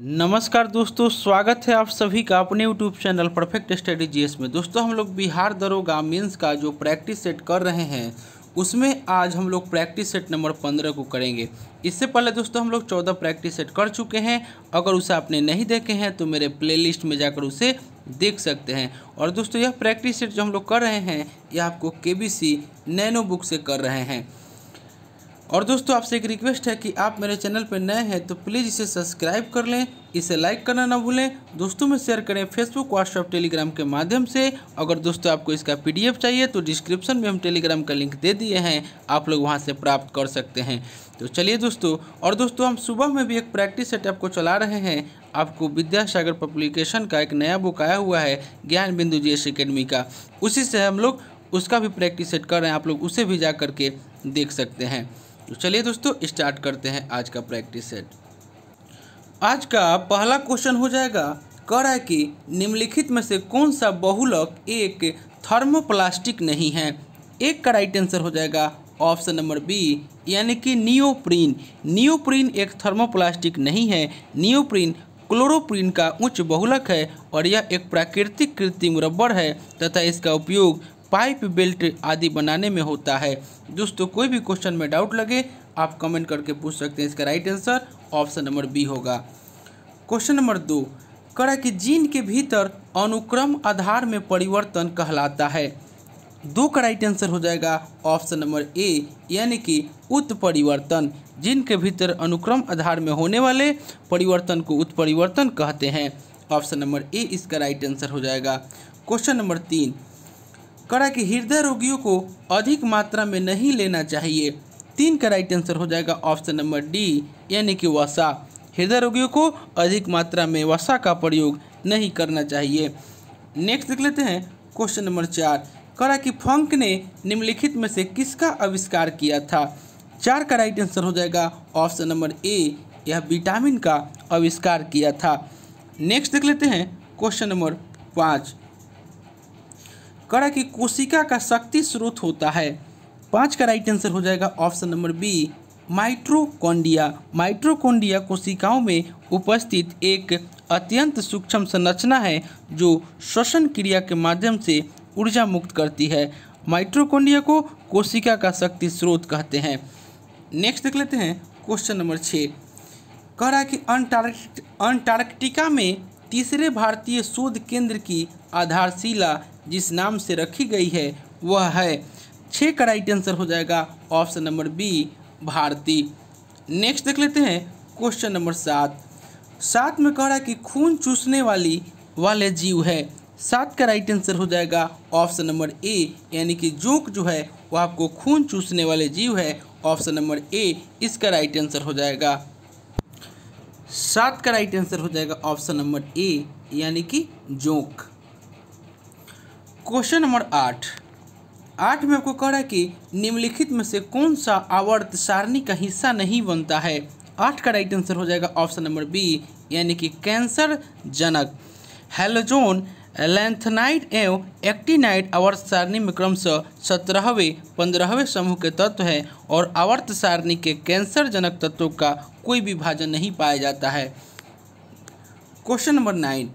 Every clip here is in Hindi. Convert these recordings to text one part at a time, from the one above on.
नमस्कार दोस्तों, स्वागत है आप सभी का अपने YouTube channel perfect study GS में। दोस्तों, हम लोग बिहार दरोगा मीन्स का जो प्रैक्टिस सेट कर रहे हैं, उसमें आज हम लोग प्रैक्टिस सेट नंबर पंद्रह को करेंगे। इससे पहले दोस्तों, हम लोग चौदह प्रैक्टिस सेट कर चुके हैं। अगर उसे आपने नहीं देखे हैं तो मेरे प्लेलिस्ट में जाकर उसे देख सकते हैं। और दोस्तों, यह प्रैक्टिस सेट जो हम लोग कर रहे हैं, यह आपको के नैनो बुक से कर रहे हैं। और दोस्तों, आपसे एक रिक्वेस्ट है कि आप मेरे चैनल पर नए हैं तो प्लीज़ इसे सब्सक्राइब कर लें, इसे लाइक करना ना भूलें। दोस्तों, में शेयर करें फेसबुक व्हाट्सअप टेलीग्राम के माध्यम से। अगर दोस्तों, आपको इसका पीडीएफ चाहिए तो डिस्क्रिप्शन में हम टेलीग्राम का लिंक दे दिए हैं। आप लोग वहाँ से प्राप्त कर सकते हैं। तो चलिए दोस्तों, और दोस्तों, हम सुबह में भी एक प्रैक्टिस सेट आपको चला रहे हैं। आपको विद्यासागर पब्लिकेशन का एक नया बुक आया हुआ है, ज्ञान बिंदु जी एस अकेडमी का। उसी से हम लोग उसका भी प्रैक्टिस सेट कर रहे हैं। आप लोग उसे भी जा करके देख सकते हैं। तो चलिए दोस्तों स्टार्ट करते हैं आज का प्रैक्टिस सेट आज का पहला क्वेश्चन हो जाएगा, कह रहा है कि निम्नलिखित में से कौन सा बहुलक एक थर्मोप्लास्टिक नहीं है? एक का राइट आंसर हो जाएगा ऑप्शन नंबर बी यानी कि नियोप्रीन नियोप्रीन एक थर्मोप्लास्टिक नहीं है। नियोप्रीन क्लोरोप्रीन का उच्च बहुलक है और यह एक प्राकृतिक कृत्रिम रबड़ है तथा इसका उपयोग पाइप बेल्ट आदि बनाने में होता है। दोस्तों, कोई भी क्वेश्चन में डाउट लगे, आप कमेंट करके पूछ सकते हैं। इसका right answer option number B होगा। क्वेश्चन नंबर दो, कड़ा कि जीन के भीतर अनुक्रम आधार में परिवर्तन कहलाता है। दो का राइट आंसर हो जाएगा ऑप्शन नंबर ए, यानी कि उत्परिवर्तन। जीन के भीतर अनुक्रम आधार में होने वाले परिवर्तन को उत्परिवर्तन कहते हैं। ऑप्शन नंबर ए, इसका राइट आंसर हो जाएगा। क्वेश्चन नंबर तीन करा कि हृदय रोगियों को अधिक मात्रा में नहीं लेना चाहिए। तीन का राइट आंसर हो जाएगा ऑप्शन नंबर डी यानी कि वसा। हृदय रोगियों को अधिक मात्रा में वसा का प्रयोग नहीं करना चाहिए। नेक्स्ट देख लेते हैं क्वेश्चन नंबर चार। करा कि फंक ने निम्नलिखित में से किसका आविष्कार किया था? चार का राइट आंसर हो जाएगा ऑप्शन नंबर ए यह विटामिन का आविष्कार किया था। नेक्स्ट देख लेते हैं क्वेश्चन नंबर पाँच। करा कि कोशिका का शक्ति स्रोत होता है। पाँच का राइट आंसर हो जाएगा option number B mitochondria mitochondria कोशिकाओं में उपस्थित एक अत्यंत सूक्ष्म संरचना है, जो श्वसन क्रिया के माध्यम से ऊर्जा मुक्त करती है। माइट्रोकोंडिया को कोशिका का शक्ति स्रोत कहते हैं। नेक्स्ट देख लेते हैं क्वेश्चन नंबर छः कह रहा है कि अंटार्क अंटार्कटिका में तीसरे भारतीय शोध केंद्र की आधारशिला जिस नाम से रखी गई है, वह है। छः का राइट आंसर हो जाएगा option number B Bharati. Next देख लेते हैं क्वेश्चन नंबर सात। सात में कह रहा है कि खून चूसने वाली, वाले जीव है। सात का राइट आंसर हो जाएगा ऑप्शन नंबर ए यानी कि जोक जो है वो आपको खून चूसने वाले जीव है। ऑप्शन नंबर ए इसका राइट आंसर हो जाएगा। सात का राइट आंसर हो जाएगा ऑप्शन नंबर ए यानी कि जोक। क्वेश्चन नंबर आठ। आठ में आपको कह रहा है कि निम्नलिखित में से कौन सा आवर्त सारणी का हिस्सा नहीं बनता है? आठ का राइट आंसर हो जाएगा ऑप्शन नंबर बी यानी कि कैंसर जनक। हेलोजोन, लेंथनाइट एवं एक्टिनाइट आवर्त सारणी में क्रमशः सत्रहवें, पंद्रहवें समूह के तत्व हैं और आवर्त सारणी के कैंसर जनक तत्वों का कोई विभाजन नहीं पाया जाता है। Question number nine.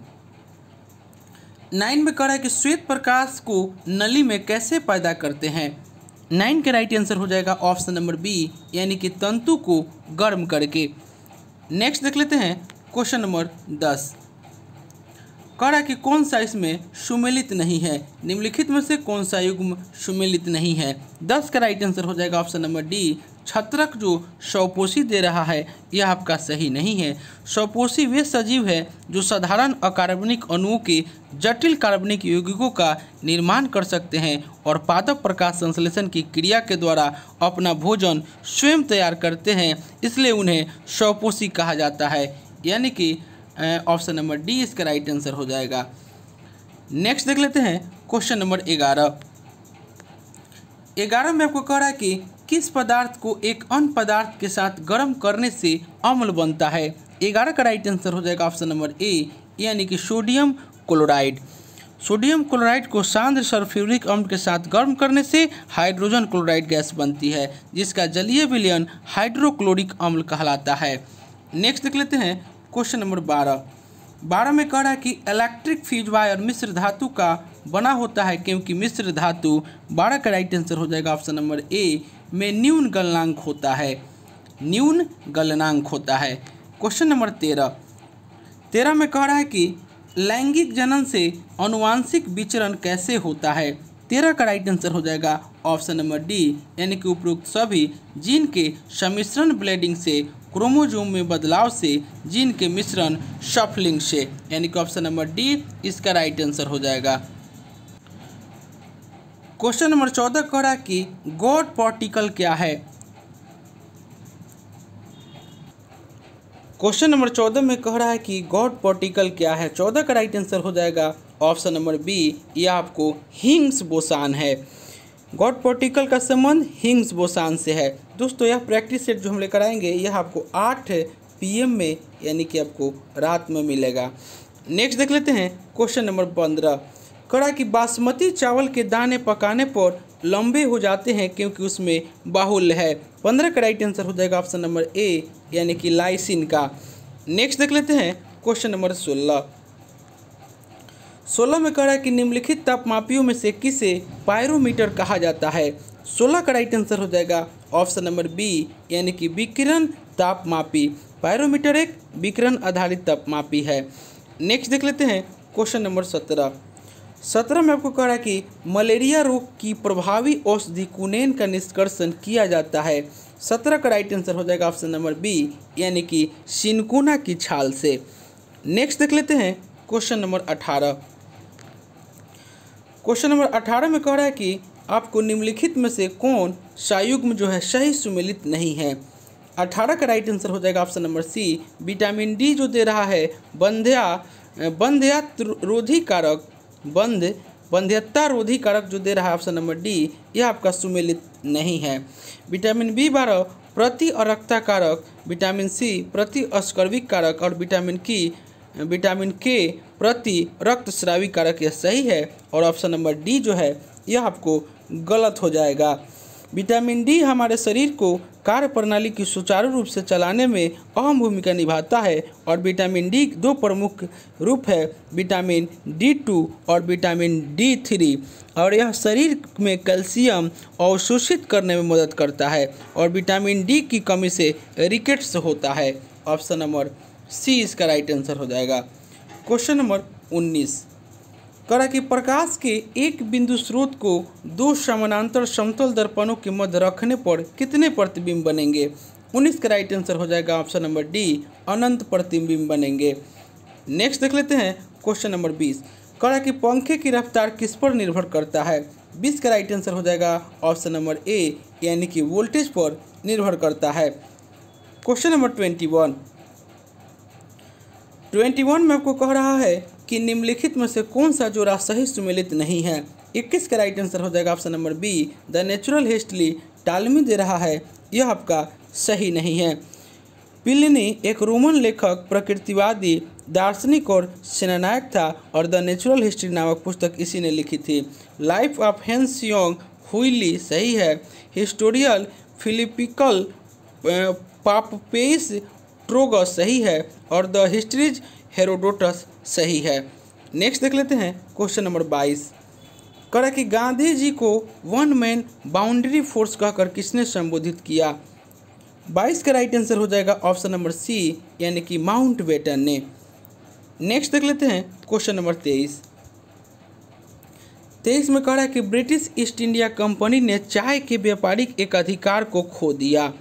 नाइन में कह रहा है कि श्वेत प्रकाश को नली में कैसे पैदा करते हैं? नाइन के राइट आंसर हो जाएगा ऑप्शन नंबर बी, यानी कि तंतु को गर्म करके। नेक्स्ट देख लेते हैं, क्वेश्चन नंबर दस। है कि कौन सा इसमें सुमेलित नहीं है? निम्नलिखित में से कौन सा युग्म सुमेलित नहीं है? दस का राइट आंसर हो जाएगा ऑप्शन नंबर डी छत्रक जो शवपोषी दे रहा है, यह आपका सही नहीं है। शवपोषी वे सजीव है जो साधारण अकार्बनिक अणुओं के जटिल कार्बनिक यौगिकों का निर्माण कर सकते हैं और पादप प्रकाश संश्लेषण की क्रिया के द्वारा अपना भोजन स्वयं तैयार करते हैं, इसलिए उन्हें शवपोषी कहा जाता है। यानी कि ऑप्शन नंबर डी इसका राइट आंसर हो जाएगा। नेक्स्ट देख लेते हैं क्वेश्चन नंबर ग्यारह। ग्यारह में आपको कह रहा है कि किस पदार्थ को एक अन्य पदार्थ के साथ गर्म करने से अम्ल बनता है? ग्यारह का राइट आंसर हो जाएगा ऑप्शन नंबर ए यानी कि सोडियम क्लोराइड सोडियम क्लोराइड को सांद्र सल्फ्यूरिक अम्ल के साथ गर्म करने से हाइड्रोजन क्लोराइड गैस बनती है, जिसका जलीय विलयन हाइड्रोक्लोरिक अम्ल कहलाता है। नेक्स्ट देख लेते हैं क्वेश्चन नंबर बारह। बारह में कह रहा है कि इलेक्ट्रिक फ्यूज वायर मिश्र धातु का बना होता है क्योंकि मिश्र धातु बारह का राइट आंसर हो जाएगा ऑप्शन नंबर ए में न्यून गलनांक होता है। न्यून गलनांक होता है। क्वेश्चन नंबर तेरह। तेरह में कह रहा है कि लैंगिक जनन से अनुवांशिक विचरण कैसे होता है? तेरह का राइट आंसर हो जाएगा ऑप्शन नंबर डी यानी कि उपरोक्त सभी जीन के सम्मिश्रण ब्लेडिंग से क्रोमोजोम में बदलाव से जीन के मिश्रण शफलिंग से, यानी कि ऑप्शन नंबर डी, इसका राइट आंसर हो जाएगा। क्वेश्चन नंबर चौदह कह रहा है कि गॉड पार्टिकल क्या है? क्वेश्चन नंबर चौदह में कह रहा है कि गॉड पार्टिकल क्या है? चौदह का राइट आंसर हो जाएगा। ऑप्शन नंबर बी यह आपको हिंग्स बोसान है। गॉड पार्टिकल का संबंध हिंग्स बोसान से है। दोस्तों, यह प्रैक्टिस सेट जो हम लेकर आएँगे, यह आपको आठ पीएम में, यानी कि आपको रात में मिलेगा। नेक्स्ट देख लेते हैं क्वेश्चन नंबर पंद्रह। कड़ा कि बासमती चावल के दाने पकाने पर लंबे हो जाते हैं क्योंकि उसमें बाहुल्य है। पंद्रह का राइट आंसर हो जाएगा ऑप्शन नंबर ए यानी कि लाइसिन का। नेक्स्ट देख लेते हैं क्वेश्चन नंबर सोलह। सोलह में कह रहा है कि निम्नलिखित तापमापियों में से किसे पायरोमीटर कहा जाता है? सोलह का राइट आंसर हो जाएगा ऑप्शन नंबर बी, यानी कि विकिरण तापमापी। पायरोमीटर एक विकिरण आधारित तापमापी है। नेक्स्ट देख लेते हैं क्वेश्चन नंबर सत्रह। सत्रह में आपको कह रहा है कि मलेरिया रोग की प्रभावी औषधि कुनेन का निष्कर्षण किया जाता है। सत्रह का राइट आंसर हो जाएगा ऑप्शन नंबर बी यानी कि सिनकुना की छाल से। नेक्स्ट देख लेते हैं क्वेश्चन नंबर अठारह। क्वेश्चन नंबर अठारह में कह रहा है कि आपको निम्नलिखित में से कौन संयुग्म जो है सही सुमेलित नहीं है? अठारह का राइट आंसर हो जाएगा option number C vitamin D जो दे रहा है, बंध्या बंध्या रोधी कारक, बंध बंध्यता रोधी कारक जो दे रहा है ऑप्शन नंबर डी यह आपका सुमेलित नहीं है। विटामिन बी बारह, प्रति अरक्ता कारक विटामिन सी प्रति अस्कर्विक कारक और विटामिन की विटामिन के प्रति रक्तस्रावी कारक यह सही है। और ऑप्शन नंबर डी जो है, यह आपको गलत हो जाएगा। विटामिन डी हमारे शरीर को कार्य प्रणाली की सुचारू रूप से चलाने में अहम भूमिका निभाता है और विटामिन डी दो प्रमुख रूप है, विटामिन डी टू और विटामिन डी थ्री। और यह शरीर में कैल्शियम अवशोषित करने में मदद करता है और विटामिन डी की कमी से रिकेट्स होता है। ऑप्शन नंबर सी, इसका राइट आंसर हो जाएगा। क्वेश्चन नंबर उन्नीस। करा कि प्रकाश के एक बिंदु स्रोत को दो समानांतर समतल दर्पणों के मध्य रखने पर कितने प्रतिबिंब बनेंगे? उन्नीस का राइट आंसर हो जाएगा ऑप्शन नंबर डी अनंत प्रतिबिंब बनेंगे। नेक्स्ट देख लेते हैं क्वेश्चन नंबर बीस। करा कि पंखे की रफ्तार किस पर निर्भर करता है? बीस का राइट आंसर हो जाएगा ऑप्शन नंबर ए यानी कि वोल्टेज पर निर्भर करता है। Question number twenty one twenty one में आपको कह रहा है कि निम्नलिखित में से कौन सा जोड़ा सही सुमेलित नहीं है? इक्कीस का राइट आंसर हो जाएगा option number B the natural history Ptolemy दे रहा है। यह आपका सही नहीं है। पिलिनी एक रोमन लेखक, प्रकृतिवादी, दार्शनिक और सेनानायक था और द नेचुरल हिस्ट्री नामक पुस्तक इसी ने लिखी थी। लाइफ ऑफ़ हेंस योंग हुईली सही है। हिस्टोरियल फिलिपिकल पापपेस ट्रोगस सही है। और द हिस्ट्रीज हेरोडोटस सही है। नेक्स्ट देख लेते हैं क्वेश्चन नंबर बाईस। करा कि गांधी जी को वन मैन बाउंड्री फोर्स कहकर किसने संबोधित किया? बाईस का राइट आंसर हो जाएगा ऑप्शन नंबर सी यानी कि माउंट बेटन ने। नेक्स्ट देख लेते हैं क्वेश्चन नंबर तेईस। तेईस में कह रहा है कि ब्रिटिश ईस्ट इंडिया कंपनी ने चाय के व्यापारिक एक अधिकार को खो दिया।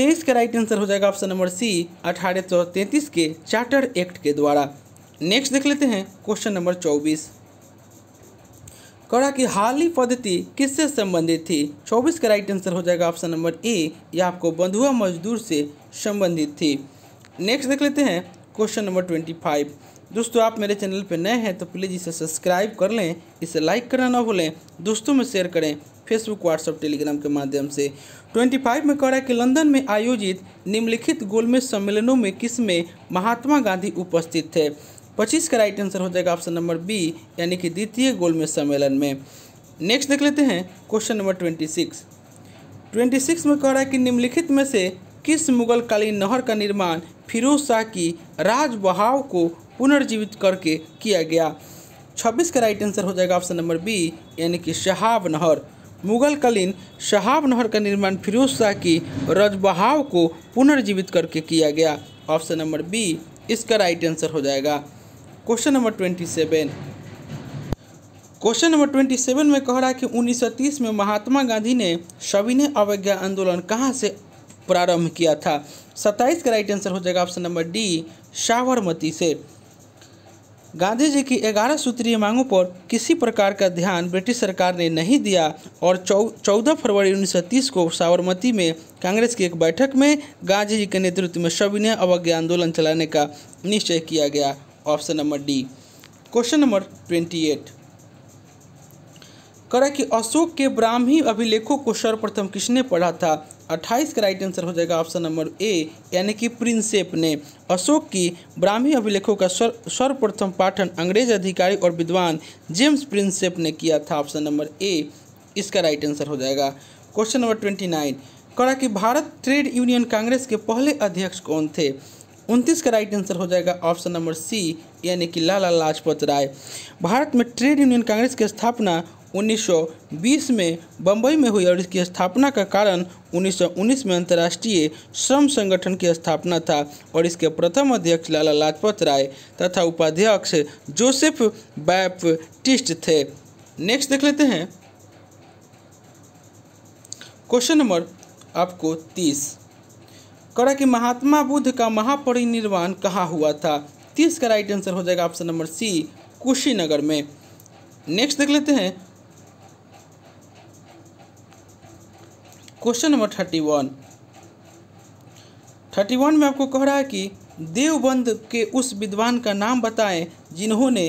तेईस का राइट आंसर हो जाएगा ऑप्शन नंबर सी अठारह सौ तैंतीस के चार्टर एक्ट के द्वारा। नेक्स्ट देख लेते हैं क्वेश्चन नंबर चौबीस। करा कि हाली पद्धति किससे संबंधित थी? चौबीस का राइट आंसर हो जाएगा ऑप्शन नंबर ए यह आपको बंधुआ मजदूर से संबंधित थी। नेक्स्ट देख लेते हैं क्वेश्चन नंबर ट्वेंटी फाइव दोस्तों, आप मेरे चैनल पर नए हैं तो प्लीज़ इसे सब्सक्राइब कर लें, इसे लाइक करना ना भूलें, दोस्तों में शेयर करें। फेसबुक व्हाट्सअप टेलीग्राम के माध्यम से। 25 में है कि लंदन में आयोजित निम्नलिखित गोलमेज सम्मेलनों में किसमें महात्मा गांधी उपस्थित थे? 25 का राइट आंसर हो जाएगा ऑप्शन नंबर बी यानी कि द्वितीय गोलमेज सम्मेलन में। नेक्स्ट देख लेते हैं क्वेश्चन नंबर 26 26 में कह रहा है कि निम्नलिखित में से किस मुगल कालीन नहर का निर्माण फिरोज शाह की राज बहाव को पुनर्जीवित करके किया गया? छब्बीस का राइट आंसर हो जाएगा ऑप्शन नंबर बी यानी कि शहाब नहर। मुगल कालीन शहाब नहर का निर्माण फिरोज शाह की रजबहाव को पुनर्जीवित करके किया गया। ऑप्शन नंबर बी, इसका राइट आंसर हो जाएगा। Question number twenty seven question number twenty seven में कह रहा है कि 1930 में महात्मा गांधी ने सविनय अवज्ञा आंदोलन कहाँ से प्रारंभ किया था? सत्ताईस का राइट आंसर हो जाएगा ऑप्शन नंबर डी, साबरमती से। गांधी जी की ग्यारह सूत्रीय मांगों पर किसी प्रकार का ध्यान ब्रिटिश सरकार ने नहीं दिया और चौदह फरवरी 1930 को साबरमती में कांग्रेस की एक बैठक में गांधी जी के नेतृत्व में सविनय अवज्ञा आंदोलन चलाने का निश्चय किया गया। Option number D, question number twenty eight. करा कि अशोक के ब्राह्मी अभिलेखों को सर्वप्रथम किसने पढ़ा था? अट्ठाईस का राइट आंसर हो जाएगा ऑप्शन नंबर ए यानी कि प्रिंसेप ने। अशोक की ब्राह्मी अभिलेखों का सर्वप्रथम पाठन अंग्रेज़ अधिकारी और विद्वान जेम्स प्रिंसेप ने किया था। ऑप्शन नंबर ए इसका राइट आंसर हो जाएगा। क्वेश्चन नंबर ट्वेंटी नाइन करा कि भारत ट्रेड यूनियन कांग्रेस के पहले अध्यक्ष कौन थे? उनतीस का राइट आंसर हो जाएगा ऑप्शन नंबर सी यानी कि लाला लाजपत राय। भारत में ट्रेड यूनियन कांग्रेस की स्थापना 1920 में बंबई में हुई और इसकी स्थापना का कारण 1919 में अंतर्राष्ट्रीय श्रम संगठन की स्थापना था और इसके प्रथम अध्यक्ष लाला लाजपत राय तथा उपाध्यक्ष जोसेफ बैप्टिस्ट थे। नेक्स्ट देख लेते हैं। क्वेश्चन नंबर आपको तीस। करा कि महात्मा बुद्ध का महापरिनिर्वाण कहाँ हुआ था? तीस का राइट आंसर हो जाएगा ऑप्शन नंबर सी कुशीनगर में। नेक्स्ट देख लेते हैं। Question number thirty one. Thirty one में आपको कह रहा है कि देवबंद के उस विद्वान का नाम बताएँ जिन्होंने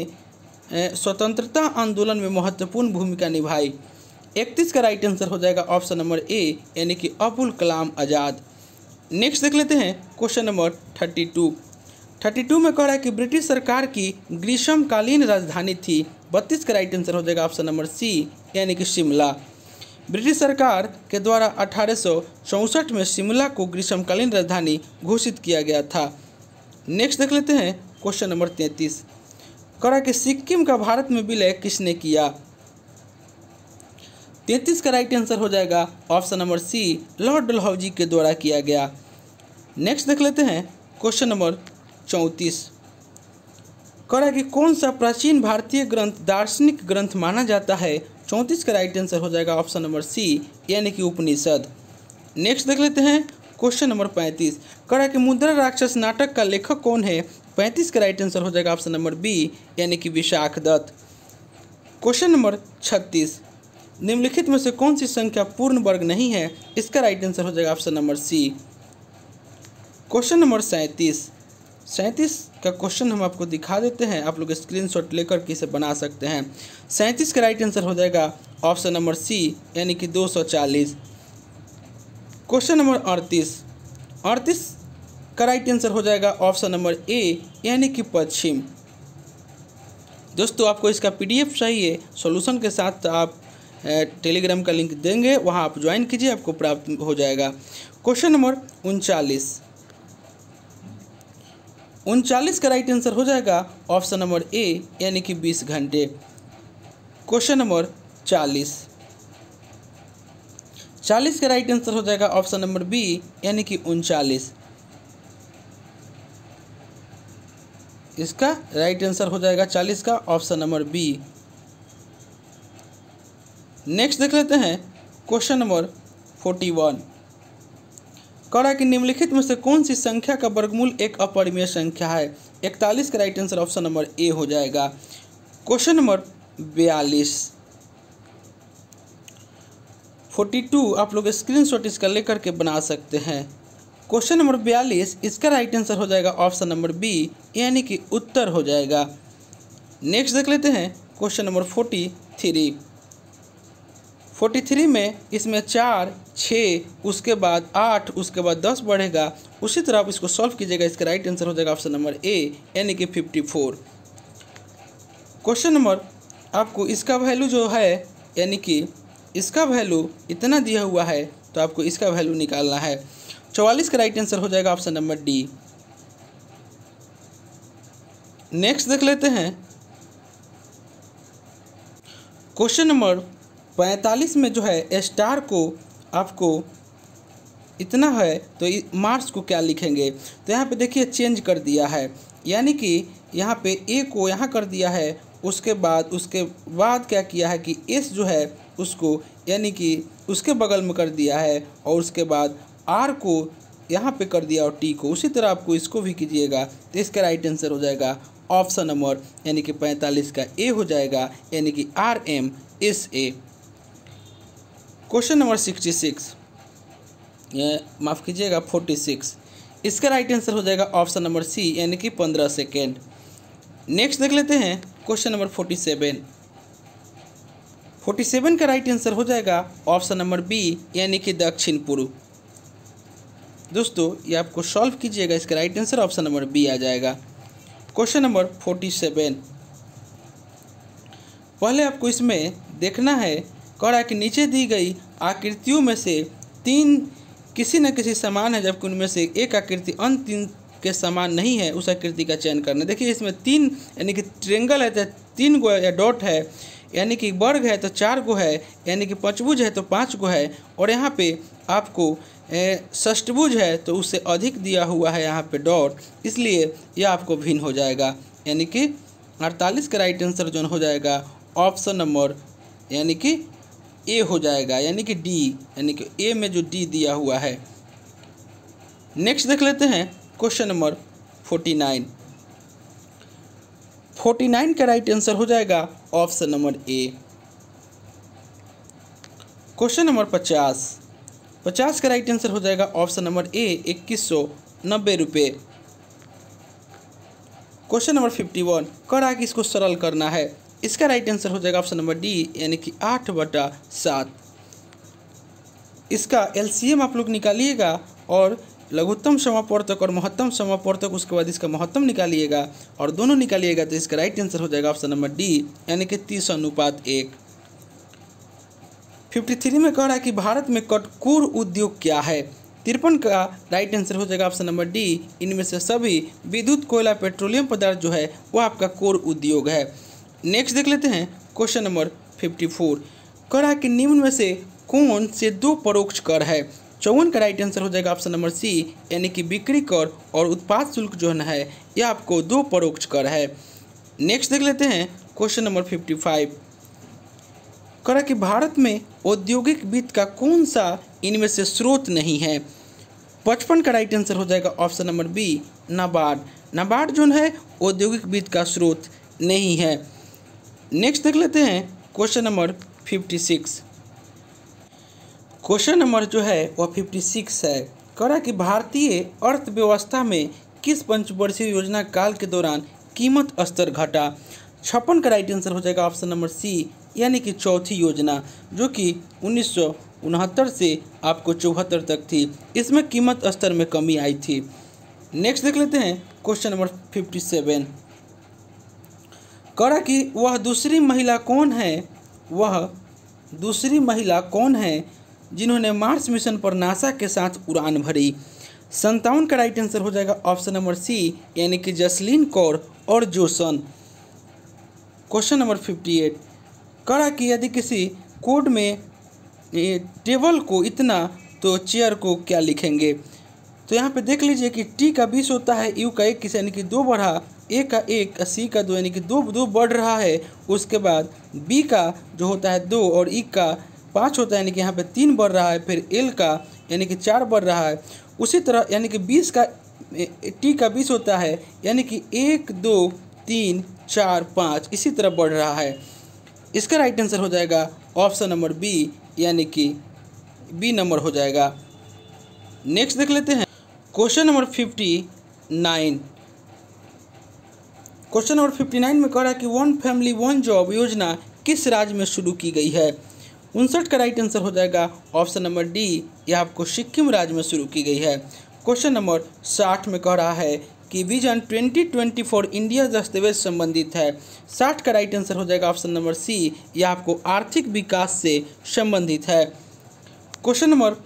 स्वतंत्रता आंदोलन में महत्वपूर्ण भूमिका निभाई। इकतीस का राइट आंसर हो जाएगा ऑप्शन नंबर ए यानी कि अबुल कलाम आज़ाद। नेक्स्ट देख लेते हैं question number thirty two. Thirty two में कह रहा है कि ब्रिटिश सरकार की ग्रीष्मकालीन राजधानी थी। बत्तीस का राइट आंसर हो जाएगा ऑप्शन नंबर सी यानी कि शिमला। ब्रिटिश सरकार के द्वारा अठारह में शिमला को ग्रीष्मकालीन राजधानी घोषित किया गया था। नेक्स्ट देख लेते हैं क्वेश्चन नंबर तैंतीस। करा के सिक्किम का भारत में विलय किसने किया? तैंतीस का राइट आंसर हो जाएगा option number C Lord Dalhousie के द्वारा किया गया। नेक्स्ट देख लेते हैं क्वेश्चन नंबर चौंतीस। करा कि कौन सा प्राचीन भारतीय ग्रंथ दार्शनिक ग्रंथ माना जाता है? चौंतीस का राइट आंसर हो जाएगा ऑप्शन नंबर सी यानी कि उपनिषद। नेक्स्ट देख लेते हैं क्वेश्चन नंबर पैंतीस। कड़ा कि मुद्रा राक्षस नाटक का लेखक कौन है? पैंतीस का राइट आंसर हो जाएगा ऑप्शन नंबर बी यानी कि विशाख दत्त। क्वेश्चन नंबर छत्तीस। निम्नलिखित में से कौन सी संख्या पूर्ण वर्ग नहीं है? इसका राइट आंसर हो जाएगा option number C question number सैंतीस। सैंतीस का क्वेश्चन हम आपको दिखा देते हैं। आप लोग स्क्रीनशॉट लेकर के इसे बना सकते हैं। सैंतीस का राइट आंसर हो जाएगा ऑप्शन नंबर सी यानी कि दो सौ चालीस। क्वेश्चन नंबर अड़तीस। अड़तीस का राइट आंसर हो जाएगा ऑप्शन नंबर ए यानी कि पश्चिम। दोस्तों, आपको इसका पीडीएफ चाहिए। सॉल्यूशन के साथ आप टेलीग्राम का लिंक देंगे। वहाँ आप ज्वाइन कीजिए, आपको प्राप्त हो जाएगा। क्वेश्चन नंबर उनचालीस। उनचालीस का राइट आंसर हो जाएगा ऑप्शन नंबर ए यानी कि बीस घंटे। क्वेश्चन नंबर चालीस। चालीस का राइट आंसर हो जाएगा ऑप्शन नंबर बी यानी कि उनचालीस। इसका राइट आंसर हो जाएगा चालीस का ऑप्शन नंबर बी नेक्स्ट देख लेते हैं क्वेश्चन नंबर फोर्टी वन करा कि निम्नलिखित में से कौन सी संख्या का वर्गमूल एक अपरिमेय संख्या है? इकतालीस का right answer option number A हो जाएगा। क्वेश्चन नंबर बयालीस। फोर्टी टू आप लोग स्क्रीन शॉट इसका लेकर के बना सकते हैं। क्वेश्चन नंबर बयालीस, इसका राइट आंसर हो जाएगा ऑप्शन नंबर बी यानी कि उत्तर हो जाएगा। नेक्स्ट देख लेते हैं question number forty three forty three में इसमें चार छः उसके बाद आठ, उसके बाद दस बढ़ेगा। उसी तरह आप इसको सॉल्व कीजिएगा, इसका राइट आंसर हो जाएगा ऑप्शन नंबर ए यानी कि फिफ्टी फोर क्वेश्चन नंबर आपको इसका वैल्यू जो है, यानी कि इसका वैल्यू इतना दिया हुआ है तो आपको इसका वैल्यू निकालना है। चौवालीस का राइट आंसर हो जाएगा ऑप्शन नंबर डी नेक्स्ट देख लेते हैं। क्वेश्चन नंबर पैंतालीस में जो है स्टार को आपको इतना है तो मार्स को क्या लिखेंगे? तो यहाँ पे देखिए, चेंज कर दिया है। यानी कि यहाँ पे ए को यहाँ कर दिया है, उसके बाद उसके बाद क्या किया है कि एस जो है, उसको यानी कि उसके बगल में कर दिया है, और उसके बाद आर को यहाँ पे कर दिया और टी को। उसी तरह आपको इसको भी कीजिएगा तो इसका राइट आंसर हो जाएगा ऑप्शन नंबर, यानी कि पैंतालीस का ए हो जाएगा, यानी कि R M S A. Question number sixty six. माफ़ कीजिएगा, फोर्टी सिक्स। इसका राइट आंसर हो जाएगा ऑप्शन नंबर सी, यानी कि पंद्रह सेकेंड। नेक्स्ट देख लेते हैं, question number forty seven. Forty seven का राइट आंसर हो जाएगा ऑप्शन नंबर बी, यानी कि दक्षिण पूर्व। दोस्तों, ये आपको सॉल्व कीजिएगा, इसका right answer option number B आ जाएगा। Question number forty seven. पहले आपको इसमें देखना है कह कि नीचे दी गई आकृतियों में से तीन किसी न किसी समान है, जबकि उनमें से एक आकृति अन्य तीन के समान नहीं है, उस आकृति का चयन करना। देखिए, इसमें तीन, यानी कि ट्रेंगल है तो तीन गो या डॉट है, यानी कि वर्ग है तो चार गो है, यानी कि पंचभुज है तो पाँच गो है, और यहाँ पे आपको षष्टभुज है तो उससे अधिक दिया हुआ है यहाँ पे डॉट इसलिए यह आपको भिन्न हो जाएगा। यानी कि अड़तालीस का राइट आंसर जो हो जाएगा ऑप्शन नंबर यानी कि ए हो जाएगा, यानी कि डी यानी कि ए में जो डी दिया हुआ है। नेक्स्ट देख लेते हैं question number forty nine forty nine का राइट आंसर हो जाएगा option number A question number पचास। पचास का राइट आंसर हो जाएगा ऑप्शन नंबर ए इक्कीस सौ नब्बे रुपये क्वेश्चन नंबर फिफ्टी वन कर कि इसको सरल करना है। इसका राइट आंसर हो जाएगा ऑप्शन नंबर डी यानी कि आठ बटा सात। इसका एलसीएम आप लोग निकालिएगा और लघुत्तम, समापर्तक और महत्तम, समापर्तक, उसके बाद इसका महत्तम निकालिएगा और दोनों निकालिएगा तो इसका राइट आंसर हो जाएगा ऑप्शन नंबर डी यानी कि तीस अनुपात एक। फिफ्टी थ्री में कह रहा है कि भारत में कटकोर उद्योग क्या है? तिरपन का राइट आंसर हो जाएगा ऑप्शन नंबर डी इनमें से सभी विद्युत, कोयला, पेट्रोलियम पदार्थ जो है, वो आपका कोर उद्योग है। नेक्स्ट देख लेते हैं क्वेश्चन नंबर फिफ्टी फोर कह के निम्न में से कौन से दो परोक्ष कर है? चौवन का राइट आंसर हो जाएगा ऑप्शन नंबर सी यानी कि बिक्री कर और उत्पाद शुल्क जो है यह आपको दो परोक्ष कर है. नेक्स्ट देख लेते हैं क्वेश्चन नंबर फिफ्टी फाइव करा कि भारत में औद्योगिक वित्त का कौन सा इनमें से स्रोत नहीं है? पचपन का राइट आंसर हो जाएगा option number B NABARD. NABARD जो है, औद्योगिक वित्त का स्रोत नहीं है. नेक्स्ट देख लेते हैं question number fifty six question number जो है वह फिफ्टी सिक्स है। करा कि भारतीय अर्थव्यवस्था में किस पंचवर्षीय योजना काल के दौरान कीमत स्तर घटा? छप्पन का राइट आंसर हो जाएगा ऑप्शन नंबर सी यानी कि चौथी योजना, जो कि उन्नीस सौ उनहत्तर से आपको चौहत्तर तक थी। इसमें कीमत स्तर में कमी आई थी। नेक्स्ट देख लेते हैं क्वेश्चन नंबर फिफ्टी सेवन करा कि वह दूसरी महिला कौन है? वह दूसरी महिला कौन है जिन्होंने मार्स मिशन पर नासा के साथ उड़ान भरी? संतावन का राइट आंसर हो जाएगा ऑप्शन नंबर सी यानी कि जसलीन कौर और Josan question number fifty eight करा कि यदि किसी कोड में टेबल को इतना तो चेयर को क्या लिखेंगे? तो यहाँ पे देख लीजिए कि टी का बीस होता है यू का एक किस यानी कि दो बढ़ा ए का एक सी का दो, यानी कि दो दो बढ़ रहा है। उसके बाद बी का जो होता है दो और ई का पाँच होता है, यानी कि यहाँ पे तीन बढ़ रहा है। फिर एल का, यानी कि चार बढ़ रहा है। उसी तरह, यानी कि बीस का टी का बीस होता है, यानी कि एक, दो, तीन, चार, पाँच, इसी तरह बढ़ रहा है। इसका राइट आंसर हो जाएगा ऑप्शन नंबर बी यानी कि बी नंबर हो जाएगा। नेक्स्ट देख लेते हैं। Question number fifty nine question number fifty nine में कह रहा है कि वन फैमिली वन जॉब योजना किस राज्य में शुरू की गई है? उनसठ का राइट आंसर हो जाएगा ऑप्शन नंबर डी यह आपको सिक्किम राज्य में शुरू की गई है। क्वेश्चन नंबर साठ में कह रहा है कि विजन 2024 इंडिया दस्तावेज़ संबंधित है। साठ का राइट आंसर हो जाएगा ऑप्शन नंबर सी यह आपको आर्थिक विकास से संबंधित है। क्वेश्चन नंबर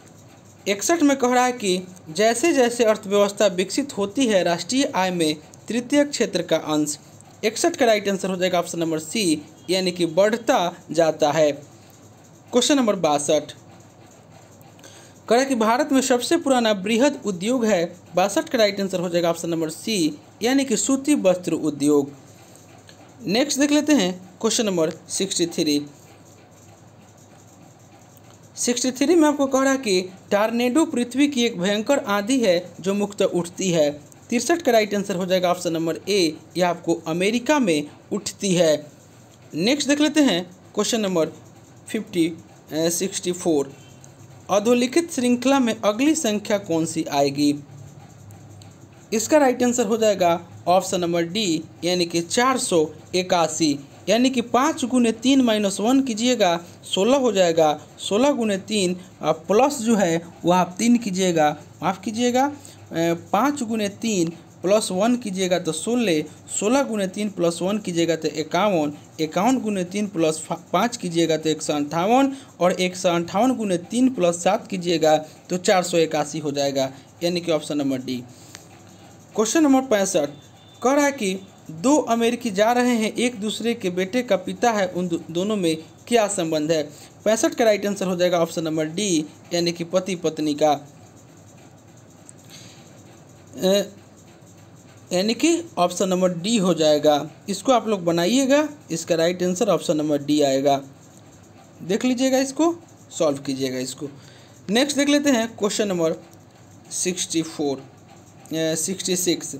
इकसठ में कह रहा है कि जैसे जैसे अर्थव्यवस्था विकसित होती है, राष्ट्रीय आय में तृतीय क्षेत्र का अंश। इकसठ का राइट आंसर हो जाएगा ऑप्शन नंबर सी यानी कि बढ़ता जाता है। क्वेश्चन नंबर बासठ। कह कि भारत में सबसे पुराना बृहद उद्योग है। बासठ का राइट आंसर हो जाएगा ऑप्शन नंबर सी यानी कि सूती वस्त्र उद्योग। नेक्स्ट देख लेते हैं question number sixty three sixty three में आपको कह रहा कि टार्नेडो पृथ्वी की एक भयंकर आंधी है जो मुक्त उठती है। तिरसठ का राइट आंसर हो जाएगा ऑप्शन नंबर ए यह आपको अमेरिका में उठती है। नेक्स्ट देख लेते हैं question number fifty sixty four अधोलिखित श्रृंखला में अगली संख्या कौन सी आएगी? इसका राइट आंसर हो जाएगा ऑप्शन नंबर डी यानी कि चार सौ इक्यासी यानी कि पाँच गुने तीन माइनस वन कीजिएगा, सोलह हो जाएगा. सोलह गुने तीन प्लस जो है वह आप तीन कीजिएगा. माफ़ कीजिएगा. पाँच गुने तीन प्लस वन कीजिएगा तो सोलह सोलह गुने तीन प्लस वन कीजिएगा तो इक्यावन इक्यावन गुने तीन प्लस पाँच कीजिएगा तो एक सौ अंठावन और एक सौ अंठावन गुने तीन प्लस सात कीजिएगा तो चार सौ इक्यासी हो जाएगा, यानी कि option number D. Question number पैंसठ, कह रहा है कि दो अमेरिकी जा रहे हैं, एक दूसरे के बेटे का पिता है, उन दोनों में क्या संबंध है? पैंसठ का राइट आंसर हो जाएगा ऑप्शन नंबर डी, यानी कि पति पत्नी का। यानी कि ऑप्शन नंबर डी हो जाएगा। इसको आप लोग बनाइएगा, इसका right answer option number D आएगा। देख लीजिएगा इसको सॉल्व कीजिएगा इसको। नेक्स्ट देख लेते हैं question number sixty four sixty six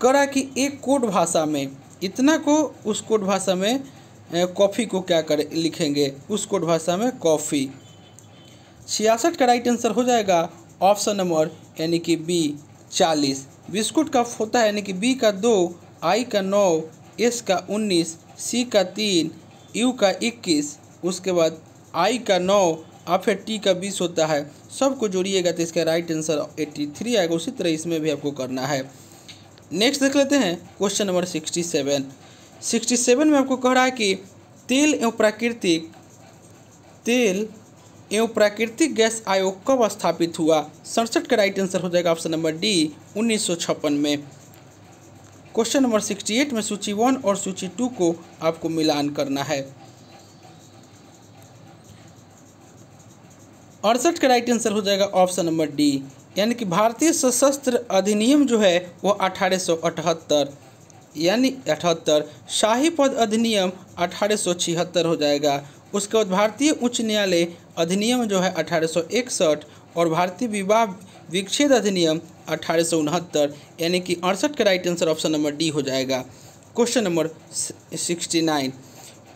करा कि एक कोड भाषा में, इतना को उस कोड भाषा में कॉफ़ी को क्या कर, लिखेंगे? उस कोड भाषा में कॉफ़ी। छियासठ का राइट आंसर हो जाएगा। ऑप्शन नंबर यानी कि बी, चालीस। बिस्कुट का होता है यानी कि बी का दो, आई का नौ, एस का उन्नीस, सी का तीन, यू का इक्कीस। उसके बाद आई का नौ, और फिर टी का बीस होता है। सबको जोड़िएगा तो इसका राइट आंसर एट्टी थ्री आएगा। उसी तरह इसमें भी आपको करना है। नेक्स्ट देख लेते हैं, question number sixty seven. Sixty seven में आपको कह रहा है कि तेल एवं प्राकृतिक तेल एवं प्राकृतिक गैस आयोग कब स्थापित हुआ? सड़सठ का राइट आंसर हो जाएगा ऑप्शन नंबर डी उन्नीस सौ छप्पन में। क्वेश्चन नंबर सिक्सटी एट में सूची वन और सूची टू को आपको मिलान करना है। अड़सठ का राइट आंसर हो जाएगा ऑप्शन नंबर डी यानी कि भारतीय सशस्त्र अधिनियम जो है, वो अठारह यानी अठहत्तर, शाही पद अधिनियम अठारह सौ छिहत्तर हो जाएगा। उसके बाद भारतीय उच्च न्यायालय अधिनियम जो है अठारह सौ इकसठ और भारतीय विवाह विच्छेद अधिनियम अठारह सौ उनहत्तर, यानी कि अड़सठ का right answer option number D हो जाएगा। क्वेश्चन नंबर सिक्सटी नाइन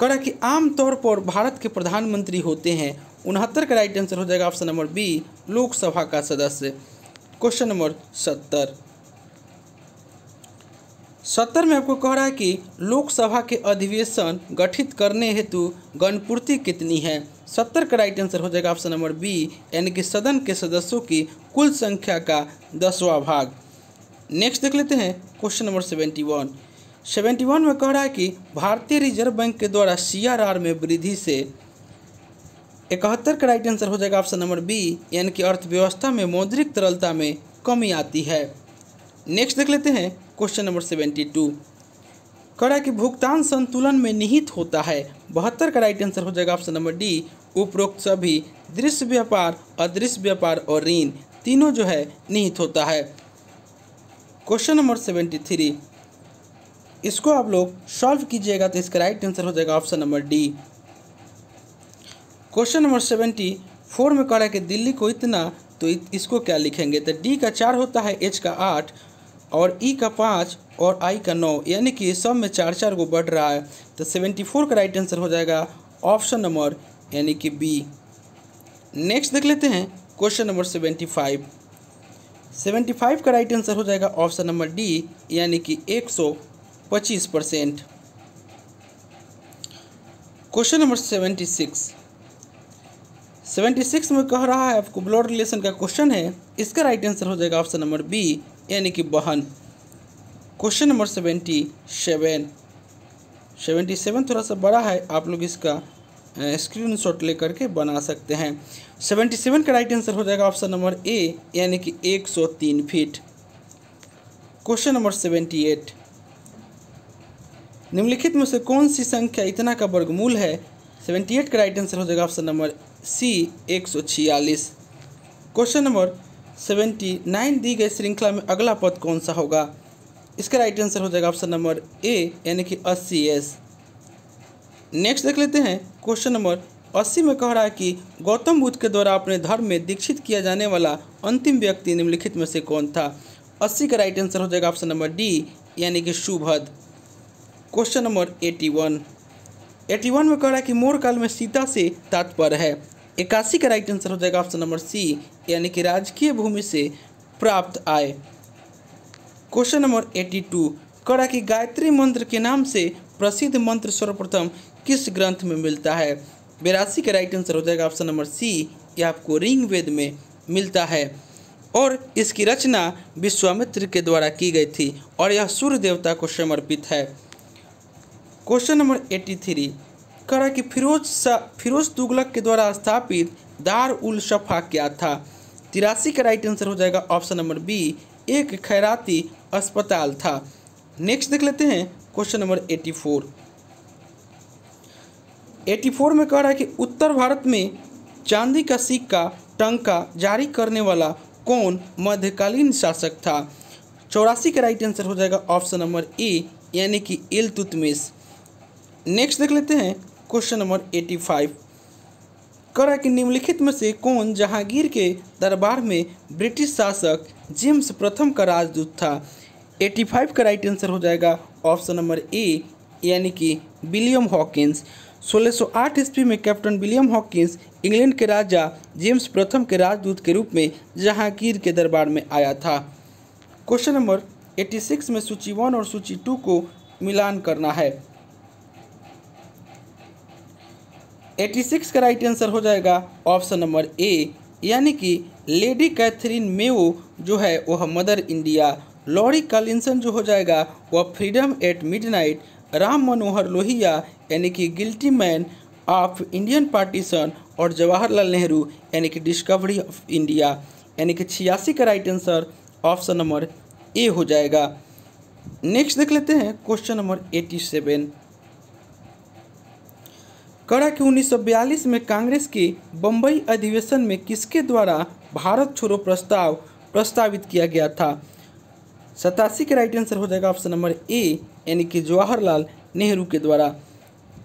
करा कि आमतौर पर भारत के प्रधानमंत्री होते हैं, उनहत्तर का राइट आंसर हो जाएगा ऑप्शन नंबर बी लोकसभा का सदस्य। क्वेश्चन नंबर सत्तर। सत्तर में आपको कह रहा है कि लोकसभा के अधिवेशन गठित करने हेतु गणपूर्ति कितनी है? सत्तर का राइट आंसर हो जाएगा ऑप्शन नंबर बी यानी कि सदन के सदस्यों की कुल संख्या का दसवां भाग। नेक्स्ट देख लेते हैं question number seventy one seventy one में कह रहा है कि भारतीय रिज़र्व बैंक के द्वारा सीआरआर में वृद्धि से इकहत्तर का राइट आंसर हो जाएगा ऑप्शन नंबर बी यानी कि अर्थव्यवस्था में मौद्रिक तरलता में कमी आती है। नेक्स्ट देख लेते हैं क्वेश्चन नंबर सेवेंटी टू कह रहा है कि भुगतान संतुलन में निहित होता है। बहत्तर का राइट आंसर हो जाएगा ऑप्शन नंबर डी उपरोक्त सभी दृश्य व्यापार, अदृश्य व्यापार और ऋण तीनों जो है निहित होता है। क्वेश्चन नंबर सेवेंटी थ्री इसको आप लोग सॉल्व कीजिएगा तो इसका राइट आंसर हो जाएगा option number D question number seventy four में कह रहा है कि दिल्ली को इतना तो इसको क्या लिखेंगे? तो डी का चार होता है एच का आठ, और ई का पाँच, और आई का नौ, यानी कि सब में चार चार को बढ़ रहा है। तो सेवेंटी फोर का राइट आंसर हो जाएगा ऑप्शन नंबर यानी कि बी नेक्स्ट देख लेते हैं question number seventy five seventy five का राइट आंसर हो जाएगा ऑप्शन नंबर डी यानी कि एक सौ पच्चीस percent question number seventy six seventy six में कह रहा है आपको ब्लड रिलेशन का क्वेश्चन है, इसका राइट आंसर हो जाएगा ऑप्शन नंबर बी यानी कि बहन. Question number seventy seven seventy seven थोड़ा सा बड़ा है, आप लोग इसका स्क्रीन शॉट लेकर के बना सकते हैं। सेवेंटी सेवन का राइट आंसर हो जाएगा ऑप्शन नंबर ए यानी कि एक सौ तीन feet question number seventy eight निम्नलिखित में से कौन सी संख्या इतना का वर्गमूल है? सेवेंटी एट का राइट आंसर हो जाएगा ऑप्शन नंबर सी एक सौ छियालीस। क्वेश्चन नंबर सेवेंटी नाइन दी गई श्रृंखला में अगला पद कौन सा होगा? इसका राइट आंसर हो जाएगा ऑप्शन नंबर ए यानी कि अस्सी एस नेक्स्ट देख लेते हैं क्वेश्चन नंबर अस्सी में कह रहा है कि गौतम बुद्ध के द्वारा अपने धर्म में दीक्षित किया जाने वाला अंतिम व्यक्ति निम्नलिखित में से कौन था? अस्सी का राइट आंसर हो जाएगा ऑप्शन नंबर डी यानी कि शुभद question number eighty one eighty one में कह रहा है कि मोर काल में सीता से तात्पर्य है। इक्यासी का राइट आंसर हो जाएगा ऑप्शन नंबर सी यानी कि राजकीय भूमि से प्राप्त आय। क्वेश्चन नंबर एटी टू कह रहा है कि गायत्री मंत्र के नाम से प्रसिद्ध मंत्र सर्वप्रथम किस ग्रंथ में मिलता है? बेरासी का राइट आंसर हो जाएगा ऑप्शन नंबर सी ये आपको रिंग वेद में मिलता है। और इसकी रचना विश्वामित्र के द्वारा की गई थी और यह सूर्य देवता को समर्पित है। क्वेश्चन नंबर एट्टी थ्री करा कि फिरोज सा, फिरोज तुगलक के द्वारा स्थापित दार उल शफा क्या था? तिरासी का राइट आंसर हो जाएगा ऑप्शन नंबर बी एक खैराती अस्पताल था। नेक्स्ट देख लेते हैं। Question number eighty four. Eighty four में कह रहा है कि उत्तर भारत में चांदी का सिक्का, टंका जारी करने वाला कौन मध्यकालीन शासक था? चौरासी का राइट आंसर हो जाएगा ऑप्शन नंबर ए यानी कि इलतुतमिश। नेक्स्ट देख लेते हैं क्वेश्चन नंबर एटी फाइव। कह रहा है कि निम्नलिखित में से कौन जहांगीर के दरबार में ब्रिटिश शासक जेम्स प्रथम का राजदूत था? एटी फाइव का राइट आंसर हो जाएगा ऑप्शन नंबर ए, यानी कि विलियम हॉकिंस। 1608 ईस्वी में कैप्टन विलियम हॉकिंस इंग्लैंड के राजा जेम्स प्रथम के राजदूत के रूप में जहांगीर के दरबार में आया था। क्वेश्चन नंबर 86 में सूची वन और सूची टू को मिलान करना है। 86 का राइट आंसर हो जाएगा ऑप्शन नंबर ए, यानी कि लेडी कैथरीन मेओ जो है, वह मदर इंडिया। लॉरी कॉलिंसन जो हो जाएगा, वह Freedom at Midnight, Ram Manohar Lohia, यानी कि Guilty Men of Indian Partition और जवाहरलाल नेहरू, यानी कि डिस्कवरी ऑफ़ इंडिया, यानी कि छियासी का right answer option number A हो जाएगा। नेक्स्ट देख लेते हैं क्वेश्चन नंबर एटी सेवन। करा कि 1942 में कांग्रेस के बम्बई अधिवेशन में किसके द्वारा भारत छोड़ो प्रस्ताव प्रस्तावित किया गया था? सतासी का राइट आंसर हो जाएगा ऑप्शन नंबर ए यानी कि जवाहरलाल नेहरू के द्वारा।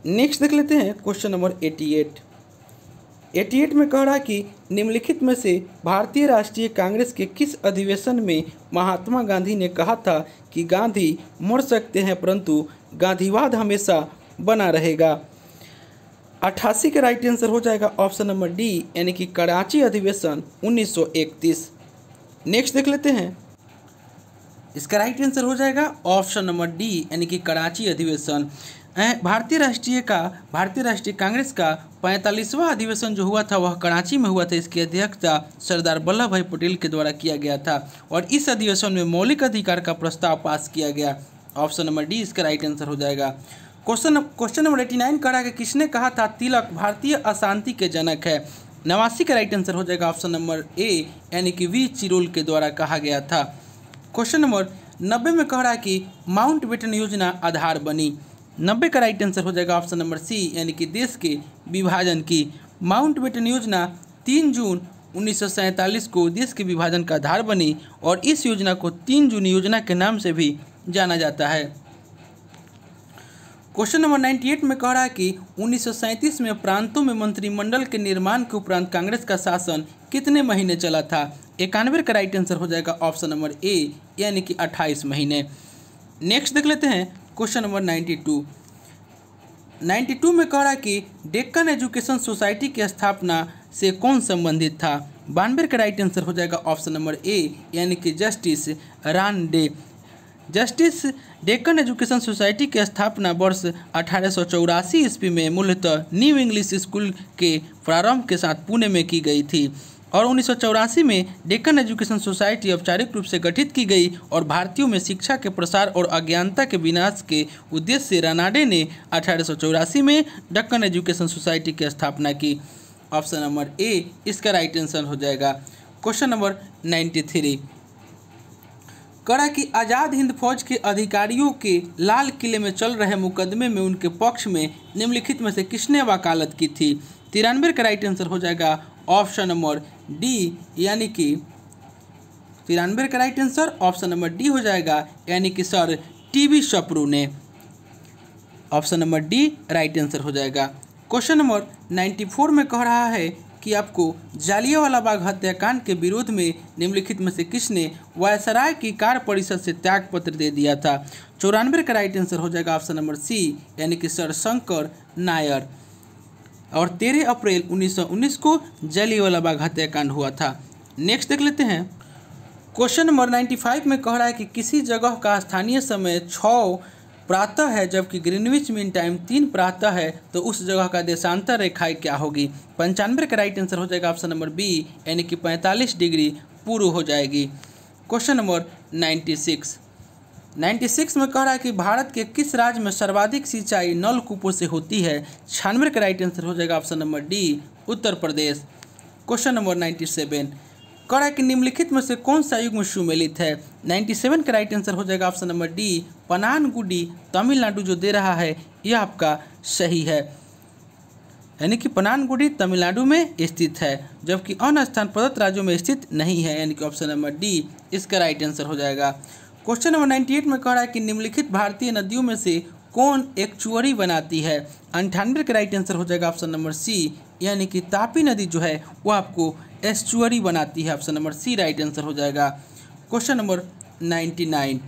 नेक्स्ट देख लेते हैं क्वेश्चन नंबर 88 88 में कह रहा कि निम्नलिखित में से भारतीय राष्ट्रीय कांग्रेस के किस अधिवेशन में महात्मा गांधी ने कहा था कि गांधी मर सकते हैं, परंतु गांधीवाद हमेशा बना रहेगा। अट्ठासी का राइट आंसर हो जाएगा ऑप्शन नंबर डी यानी कि कराची अधिवेशन 1931 नेक्स्ट देख लेते हैं। इसका राइट आंसर हो जाएगा ऑप्शन नंबर डी यानी कि कराची अधिवेशन। भारतीय राष्ट्रीय का, भारतीय राष्ट्रीय कांग्रेस का पैंतालीसवां अधिवेशन जो हुआ था, वह कराची में हुआ था। इसकी अध्यक्षता सरदार वल्लभ भाई पटेल के द्वारा किया गया था और इस अधिवेशन में मौलिक अधिकार का प्रस्ताव पास किया गया। ऑप्शन नंबर डी इसका राइट आंसर हो जाएगा। Question question number eighty nine कहा कि किसने कहा था, तिलक भारतीय अशांति के जनक है? नवासी का राइट आंसर हो जाएगा ऑप्शन नंबर ए यानी कि वी चिरोल के द्वारा कहा गया था। क्वेश्चन नंबर नब्बे में कह रहा है कि माउंट बेटन योजना आधार बनी। नब्बे का राइट आंसर हो जाएगा ऑप्शन नंबर सी यानी कि देश के विभाजन की। माउंट बेटन योजना तीन जून उन्नीस को देश के विभाजन का आधार बनी और इस योजना को तीन जून योजना के नाम से भी जाना जाता है। क्वेश्चन नंबर 98 में कह रहा है कि उन्नीस सौ सैंतीस में प्रांतों में मंत्रिमंडल के निर्माण के उपरांत कांग्रेस का शासन कितने महीने चला था? इक्यानवे का राइट आंसर हो जाएगा ऑप्शन नंबर ए यानी कि 28 महीने। नेक्स्ट देख लेते हैं क्वेश्चन नंबर 92 92 में कह रहा है कि डेक्कन एजुकेशन सोसाइटी की स्थापना से कौन संबंधित था? बानवे का राइट आंसर हो जाएगा ऑप्शन नंबर ए यानी कि justice Ranade justice Deccan education society की स्थापना वर्ष अठारह सौ चौरासी ईस्वी में मूलतः न्यू इंग्लिश स्कूल के प्रारंभ के साथ पुणे में की गई थी। और उन्नीस सौ चौरासी में डेक्कन एजुकेशन सोसाइटी औपचारिक रूप से गठित की गई और भारतीयों में शिक्षा के प्रसार और अज्ञानता के विनाश के उद्देश्य से रानाडे ने अठारह सौ चौरासी में डक्कन एजुकेशन सोसाइटी की स्थापना की। ऑप्शन नंबर ए, इसका राइट आंसर हो जाएगा। क्वेश्चन नंबर नाइन्टी थ्री करा कि आज़ाद हिंद फौज के अधिकारियों के लाल किले में चल रहे मुकदमे में उनके पक्ष में निम्नलिखित में से किसने वकालत की थी? तिरानवे का राइट आंसर हो जाएगा। ऑप्शन नंबर डी यानी कि तिरानवे का right answer option number D हो जाएगा, यानी कि सर टीवी शपरू ने option number D right answer हो जाएगा। क्वेश्चन नंबर नाइन्टी फोर में कह रहा है कि आपको जालियावाला बाग हत्याकांड के विरोध में निम्नलिखित में से किसने वायसराय की कार परिषद से त्याग पत्र दे दिया था? चौरानवे का राइट आंसर हो जाएगा ऑप्शन नंबर सी यानी कि सर शंकर नायर। और तेरह अप्रैल 1919 को जालियावाला बाग हत्याकांड हुआ था। नेक्स्ट देख लेते हैं। क्वेश्चन नंबर 95 में कह रहा है कि किसी जगह का स्थानीय समय छः प्रातः है, जबकि ग्रीनविच मीन टाइम तीन प्रातः है तो उस जगह का देशांतर रेखाएँ क्या होगी? पंचानवे का राइट आंसर हो जाएगा ऑप्शन नंबर बी यानी कि पैंतालीस डिग्री पूर्व हो जाएगी। Question number ninety six ninety six में कह रहा है कि भारत के किस राज्य में सर्वाधिक सिंचाई नलकूपों से होती है? छियानवे का राइट आंसर हो जाएगा option number D Uttar Pradesh. Question number ninety seven कह रहा है कि निम्नलिखित में से कौन सा युग में सुमेलित है? 97 का राइट आंसर हो जाएगा option number D Panangudi, Tamil Nadu जो दे रहा है, यह आपका सही है। यानी कि पनानगुडी तमिलनाडु में स्थित है, जबकि अन्य स्थान प्रदत्त राज्यों में स्थित नहीं है। यानी कि ऑप्शन नंबर डी इसका राइट आंसर हो जाएगा। क्वेश्चन नंबर 98 में कह रहा है कि निम्नलिखित भारतीय नदियों में से कौन एक चुअरी बनाती है? अंठानवे का राइट आंसर हो जाएगा ऑप्शन नंबर सी यानी कि तापी नदी जो है, वो आपको एस्चुअरी बनाती है। Option number C right answer हो जाएगा। Question number ninety nine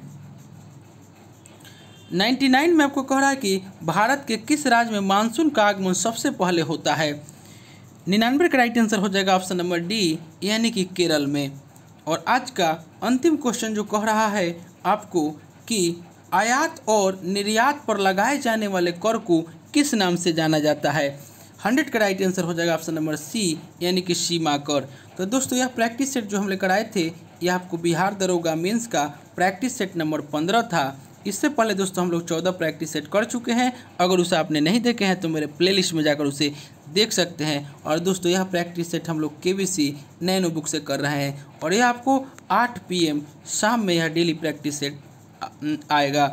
ninety nine में आपको कह रहा है कि भारत के किस राज्य में मानसून का आगमन सबसे पहले होता है? निन्यानवे का राइट आंसर हो जाएगा ऑप्शन नंबर डी यानी कि केरल में। और आज का अंतिम क्वेश्चन जो कह रहा है आपको कि आयात और निर्यात पर लगाए जाने वाले कर को किस नाम से जाना जाता है? हंड्रेड का राइट आंसर हो जाएगा ऑप्शन नंबर सी यानी कि सीमा कर। तो दोस्तों, यह प्रैक्टिस सेट जो हम लेकर आए थे, यह आपको बिहार दरोगा मेंस का प्रैक्टिस सेट नंबर पंद्रह था। इससे पहले दोस्तों हम लोग चौदह प्रैक्टिस सेट कर चुके हैं। अगर उसे आपने नहीं देखे हैं तो मेरे प्लेलिस्ट में जाकर उसे देख सकते हैं। और दोस्तों, यह प्रैक्टिस सेट हम लोग के वी सी नैनो बुक से कर रहे हैं। और यह आपको आठ पीएम शाम में यह डेली प्रैक्टिस सेट आएगा।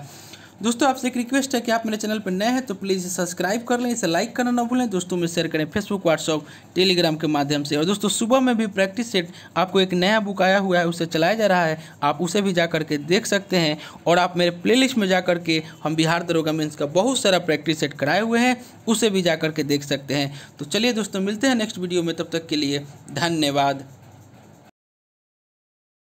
दोस्तों, आपसे एक रिक्वेस्ट है कि आप मेरे चैनल पर नए हैं तो प्लीज़ सब्सक्राइब कर लें, इसे लाइक करना ना भूलें, दोस्तों में शेयर करें फेसबुक व्हाट्सअप टेलीग्राम के माध्यम से। और दोस्तों, सुबह में भी प्रैक्टिस सेट आपको एक नया बुक आया हुआ है, उसे चलाया जा रहा है, आप उसे भी जा करके देख सकते हैं। और आप मेरे प्ले में जा करके हम बिहार दरोगा मीन्स का बहुत सारा प्रैक्टिस सेट कराए हुए हैं, उसे भी जा करके देख सकते हैं। तो चलिए दोस्तों, मिलते हैं नेक्स्ट वीडियो में, तब तक के लिए धन्यवाद।